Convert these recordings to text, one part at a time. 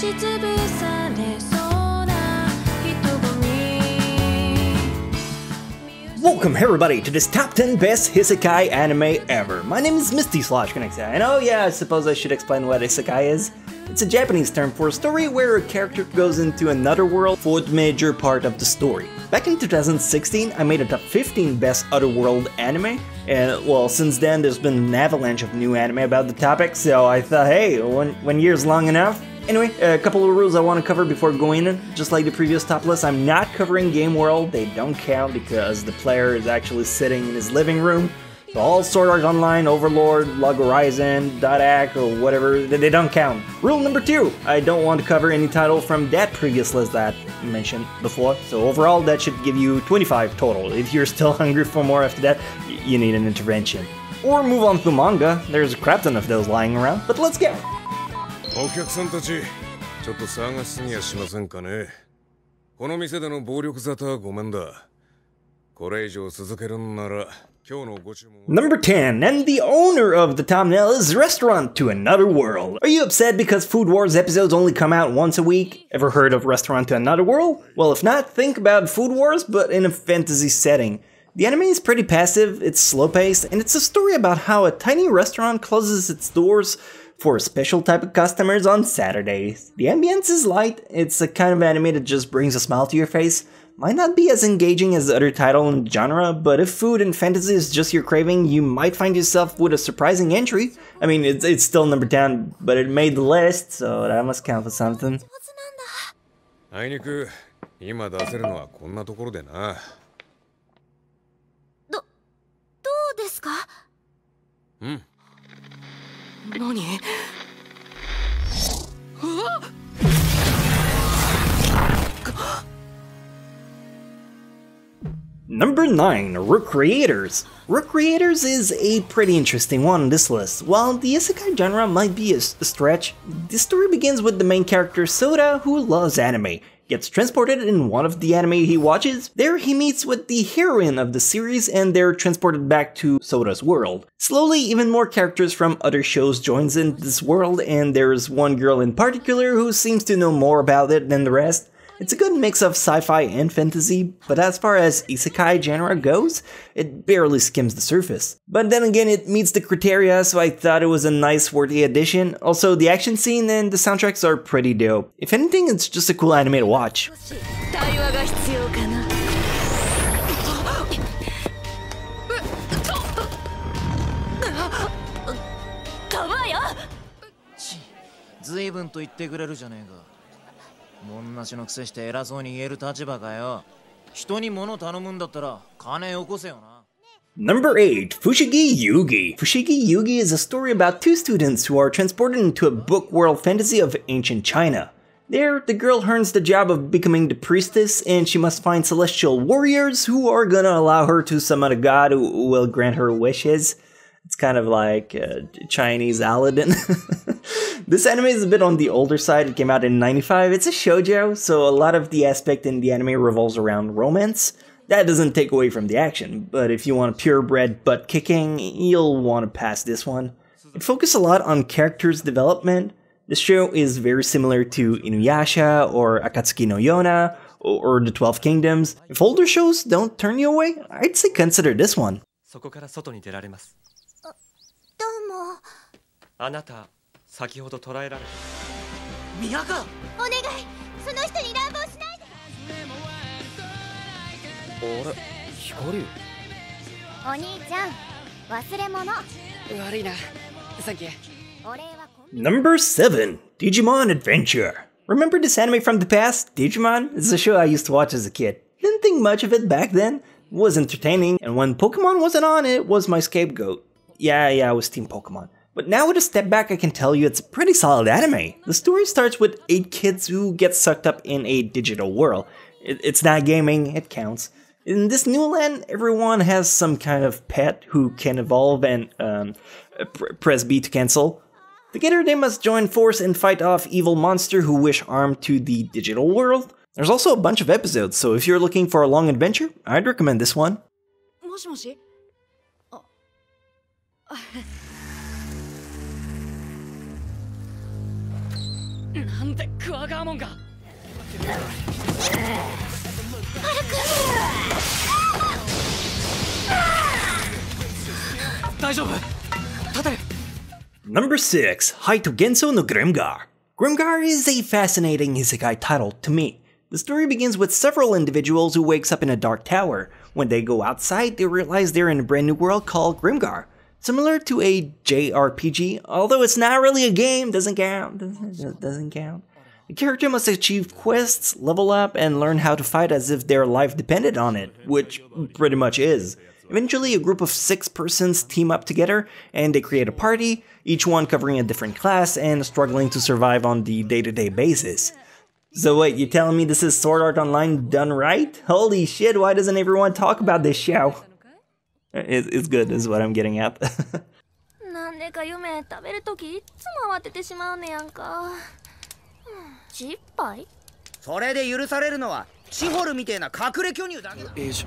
しつぶされそうな人混み Welcome everybody to this top 10 best isekai anime ever. My name is Misty Slosh Connects. And oh yeah, I suppose I should explain what isekai is. It's a Japanese term for a story where a character goes into another world for the major part of the story. Back in 2016, I made a top 15 best otherworld anime, and well, since then there's been an avalanche of new anime about the topic, so I thought, hey, when, when year's long enough, Anyway, a couple of rules I want to cover before going in. Just like the previous top list, I'm not covering Game World. They don't count because the player is actually sitting in his living room. So all Sword Art Online, Overlord, Log Horizon, Act, or whatever, they they don't count. Rule number two, I don't want to cover any title from that previous list that I mentioned before. So overall, that should give you 25 total. If you're still hungry for more after that, you need an intervention. Or move on to manga. There's a crap ton of those lying around. But let's go. お客さんたちちょっと騒がしすぎやしませんかねこの店での暴力沙汰はごめんだこれ以上続けるんなら今日のご注文 Number 10, and the owner of the thumbnail is Restaurant to Another World. Are you upset because Food Wars episodes only come out once a week? Ever heard of Restaurant to Another World? Well, if not, think about Food Wars, but in a fantasy setting. The anime is pretty passive, it's slow paced, and it's a story about how a tiny restaurant closes its doors for a special type of customers on Saturdays. The ambience is light, it's a kind of anime that just brings a smile to your face. Might not be as engaging as the other title in the genre, but if food and fantasy is just your craving, you might find yourself with a surprising entry. I mean, it's, it's still number 10, but it made the list, so that must count for something. あいにく今出せるのはこんなところでなどうですかうん 何 Number 9, Recreators. Recreators is a pretty interesting one on this list. While the isekai genre might be a stretch, the story begins with the main character Souta, who loves anime. Gets transported in one of the anime he watches. There he meets with the heroine of the series and they're transported back to Souta's world. Slowly, even more characters from other shows joins in this world and there's one girl in particular who seems to know more about it than the rest. It's a good mix of sci-fi and fantasy, but as far as isekai genre goes, it barely skims the surface. But then again, it meets the criteria, so I thought it was a nice worthy addition. Also, the action scene and the soundtracks are pretty dope. If anything, it's just a cool anime to watch. 対話が必要かなカバよ随分と言ってくれるじゃねえかもんなしのくせして偉そうに言える立場かよ人に物頼むんだったら金よこせよな Number 8, Fushigi Yugi. Fushigi Yugi is a story about two students who are transported into a book world fantasy of ancient China. There, the girl earns the job of becoming the priestess, and she must find celestial warriors who are gonna allow her to summon a god who will grant her wishes. It's kind of like uh, Chinese Aladdin. this anime is a bit on the older side. It came out in 95. It's a shoujo, so a lot of the aspect in the anime revolves around romance. That doesn't take away from the action, but if you want purebred butt kicking, you'll want to pass this one. It focuses a lot on characters' development. The show is very similar to Inuyasha or Akatsuki no Yona or the Twelve Kingdoms. If older shows don't turn you away, I'd say consider this one. もあなた先ほど捕らえられた宮川お願いその人に乱暴しないであれ光お兄ちゃん忘れ物悪いなサンキューお礼はこん Number 7 Digimon Adventure. Remember this anime from the past? Digimon? It's a show I used to watch as a kid. Didn't think much of it back then. It was entertaining, and when Pokemon wasn't on, it was my scapegoat. Yeah, yeah, I was Team Pokemon. But now with a step back, I can tell you it's a pretty solid anime. The story starts with eight kids who get sucked up in a digital world. It- it's not gaming, it counts. In this new land, everyone has some kind of pet who can evolve and um, pr- press B to cancel. Together, they must join force and fight off evil monster who wish harm to the digital world. There's also a bunch of episodes, so if you're looking for a long adventure, I'd recommend this one. もしもしあ なんでクワガーモンが？大丈夫。立てる。Number 6 Hai to Gensou no Grimgar Grimgar is a fascinating isekai title to me. The story begins with several individuals who wakes up in a dark tower. When they go outside, they realize they're in a brand new world called Grimgar, Similar to a JRPG, although it's not really a game, doesn't count, doesn't, doesn't count. The character must achieve quests, level up, and learn how to fight as if their life depended on it, which pretty much is. Eventually, a group of six persons team up together and they create a party, each one covering a different class and struggling to survive on the day to day basis. So, wait, you telling me this is Sword Art Online done right? Holy shit, why doesn't everyone talk about this show? it, it's good is what I'm getting at. なんでか夢食べるときいつも慌ててしまうねやんか。10杯それで許されるのはシホルみてえな隠れ巨乳だけだ。Is...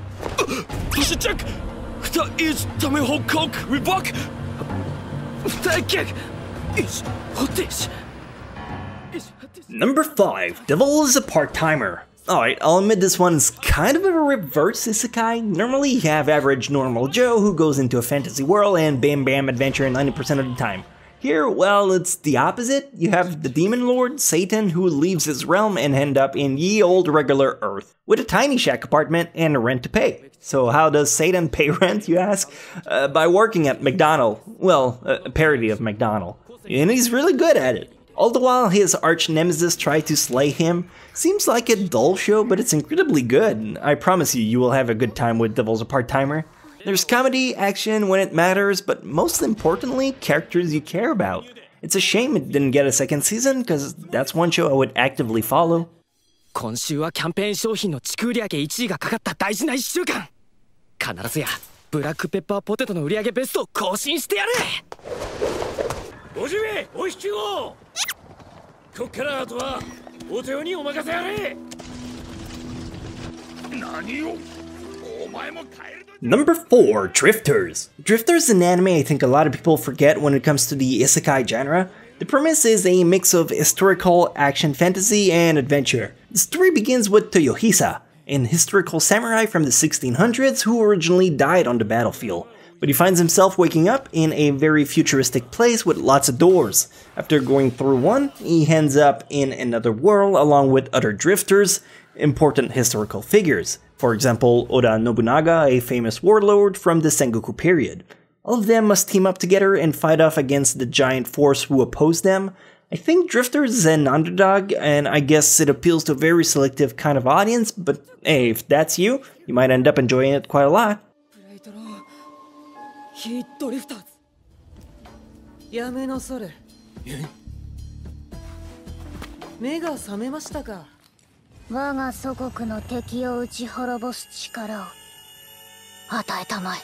Number 5. Devil is a part-timer. Alright, I'll admit this one's kind of a reverse isekai. Normally, you have average normal Joe who goes into a fantasy world and bam bam adventure 90% of the time. Here, well, it's the opposite. You have the demon lord, Satan, who leaves his realm and end up in ye old regular Earth, with a tiny shack apartment and rent to pay. So how does Satan pay rent, you ask? Uh, by working at McDonald. Well, a parody of McDonald. And he's really good at it. All the while his arch nemesis try to slay him. Seems like a dull show, but it's incredibly good. I promise you, you will have a good time with Devil's a Part-Timer. There's comedy, action when it matters, but most importantly, characters you care about. It's a shame it didn't get a second season, because that's one show I would actively follow. 今週はキャンペーン商品の地区売上1位がかかった大事な1週間必ずやブラックペッパーポテトの売上ベストを更新してやる おじめお引きをこっからあとはお手をにお任せあれ何をお前も帰る Number 4, Drifters. Drifters is an anime I think a lot of people forget when it comes to the isekai genre. The premise is a mix of historical, action fantasy, and adventure. The story begins with Toyohisa, an historical samurai from the 1600s who originally died on the battlefield. But he finds himself waking up in a very futuristic place with lots of doors. After going through one, he ends up in another world along with other drifters, important historical figures. For example, Oda Nobunaga, a famous warlord from the Sengoku period. All of them must team up together and fight off against the giant force who oppose them. I think Drifters is an underdog, and I guess it appeals to a very selective kind of audience, but hey, if that's you, you might end up enjoying it quite a lot. ヒードリフターズやめなされ目が覚めましたか我が祖国の敵を打ち滅ぼす力を与えたまえ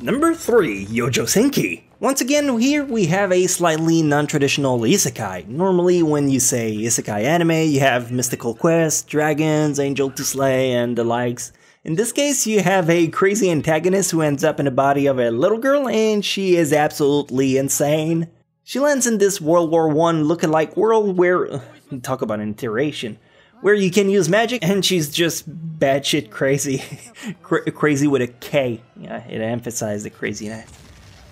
Number 3, Yojo Senki. Once again, here we have a slightly non-traditional isekai. Normally, when you say isekai anime, you have mystical quests, dragons, angel to slay, and the likes. In this case, you have a crazy antagonist who ends up in the body of a little girl, and she is absolutely insane. She lands in this World War I look-alike world where, talk about iteration, where you can use magic, and she's just batshit crazy. Cra- crazy with a K. Yeah, it emphasized the craziness.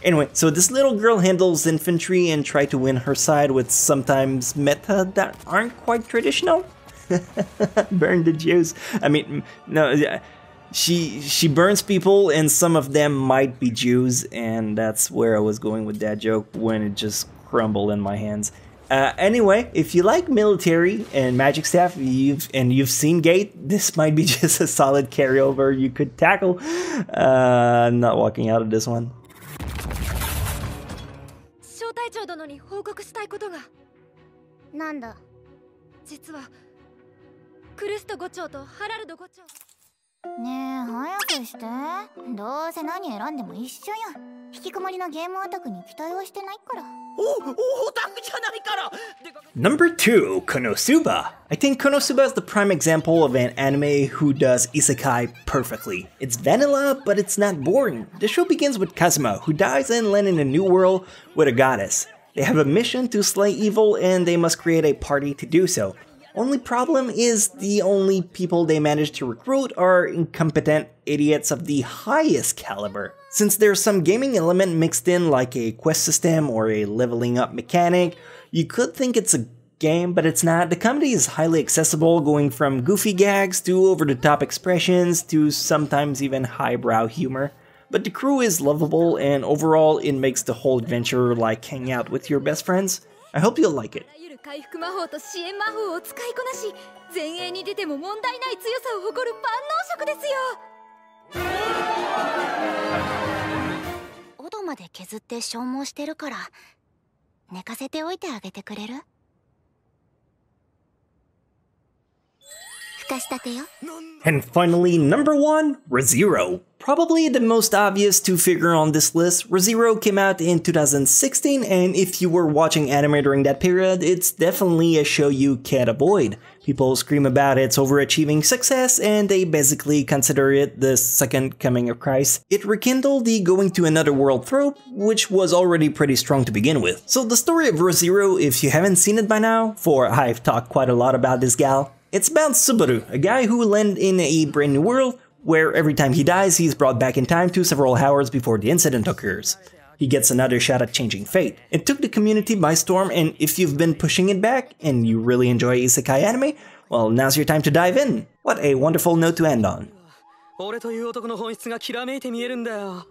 Anyway, so this little girl handles infantry and try to win her side with sometimes meta that aren't quite traditional. Burn the Jews. I mean, no, yeah, she she burns people, and some of them might be Jews, and that's where I was going with that joke when it just crumbled in my hands. Uh, anyway, if you like military and magic stuff, you've and you've seen Gate, this might be just a solid carryover you could tackle. Uh, I'm not walking out of this one. 小隊長殿に報告したいことがなんだ実はクルスト伍長とハラルド伍長 ねえ早く してどうせ何選んでも一緒よ引きこもりのゲームオタクに期待はしてないから Number 2, Konosuba. I think Konosuba is the prime example of an anime who does isekai perfectly. It's vanilla, but it's not boring. The show begins with Kazuma, who dies and lands in a new world with a goddess. They have a mission to slay evil and they must create a party to do so. Only problem is the only people they manage to recruit are incompetent idiots of the highest caliber. Since there's some gaming element mixed in like a quest system or a leveling up mechanic, you could think it's a game, but it's not. The comedy is highly accessible, going from goofy gags to over the top expressions to sometimes even highbrow humor. But the crew is lovable, and overall, it makes the whole adventure like hanging out with your best friends. I hope you'll like it. 回復魔法と支援魔法を使いこなし前衛に出ても問題ない強さを誇る万能色ですよ。オドまで削って消耗してるから寝かせておいてあげてくれる？And finally, number one, ReZero. Probably the most obvious to figure on this list, ReZero came out in 2016, and if you were watching anime during that period, it's definitely a show you can't avoid. People scream about its overachieving success, and they basically consider it the second coming of Christ. It rekindled the going to another world trope, which was already pretty strong to begin with. So the story of ReZero, if you haven't seen it by now, for I've talked quite a lot about this gal, it's about Subaru, a guy who landed in a brand new world where every time he dies, he's brought back in time to several hours before the incident occurs. He gets another shot at changing fate. It took the community by storm, and if you've been pushing it back and you really enjoy isekai anime, well, now's your time to dive in. What a wonderful note to end on. 俺という男の本質がきらめいて見えるんだよ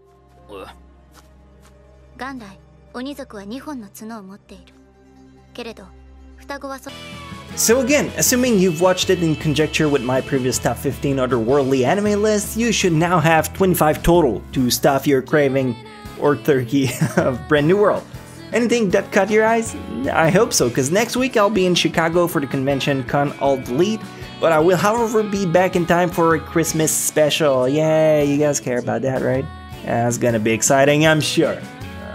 元来鬼族は2本の角を持っているけれど双子はそ so again, assuming you've watched it in conjecture with my previous top 15 otherworldly anime list, you should now have 25 total to stuff your craving or turkey of Brand New World. Anything that caught your eyes? I hope so, because next week I'll be in Chicago for the convention Con Alt Delete, but I will, however, be back in time for a Christmas special. Yay, you guys care about that, right? That's gonna be exciting, I'm sure.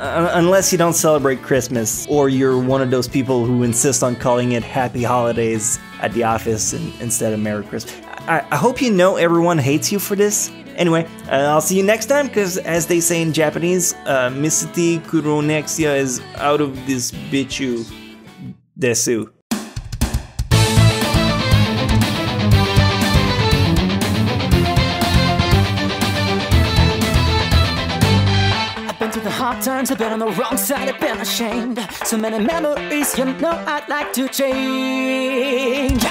Unless you don't celebrate Christmas, or you're one of those people who insist on calling it Happy Holidays at the office in, instead of Merry Christmas. I, I hope you know everyone hates you for this. Anyway, uh, I'll see you next time, because as they say in Japanese, uh, Misty Chronexia is out of this bitchu desu. Times, I've been on the wrong side, I've been ashamed. So many memories, you know I'd like to change.